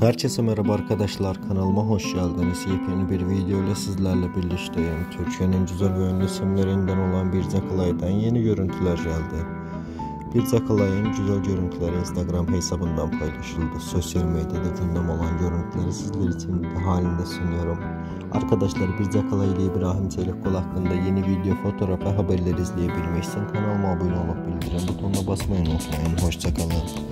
Herkese merhaba arkadaşlar kanalıma hoş geldiniz. Yepyeni bir video ile sizlerle birlikteyim. Türkiye'nin güzel ve ünlü isimlerinden olan bir Zakalay'dan yeni görüntüler geldi. Bir Zakalay'ın güzel görüntüleri Instagram hesabından paylaşıldı. Sosyal medyada gündem olan görüntüleri sizler için video halinde sunuyorum. Arkadaşlar bir Zakalay ile İbrahim Çelikkol hakkında yeni video, fotoğraf ve haberleri izleyebilmek için kanalıma abone olup bildirim butonuna basmayı unutmayın. Hoşçakalın.